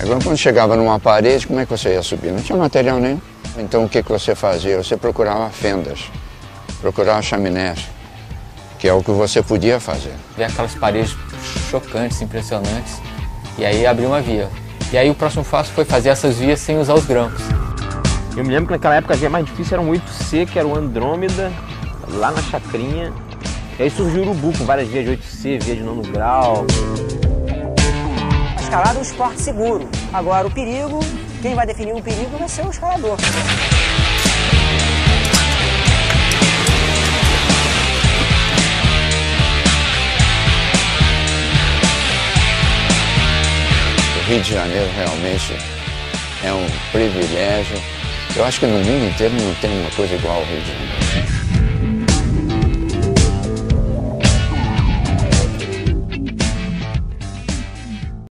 Agora, quando chegava numa parede, como é que você ia subir? Não tinha material nenhum. Então, o que, que você fazia? Você procurava fendas, procurava chaminés, que é o que você podia fazer. Ver aquelas paredes chocantes, impressionantes, e aí abrir uma via. E aí o próximo passo foi fazer essas vias sem usar os grampos. Eu me lembro que naquela época a via mais difícil era um 8C, que era o Andrômeda, lá na Chacrinha. E aí surgiu o Urubu, com várias vias de 8C, via de nono grau. A escalada é um esporte seguro. Agora, o perigo, quem vai definir o perigo vai ser o escalador. Rio de Janeiro realmente é um privilégio. Eu acho que no mundo inteiro não tem uma coisa igual ao Rio de Janeiro.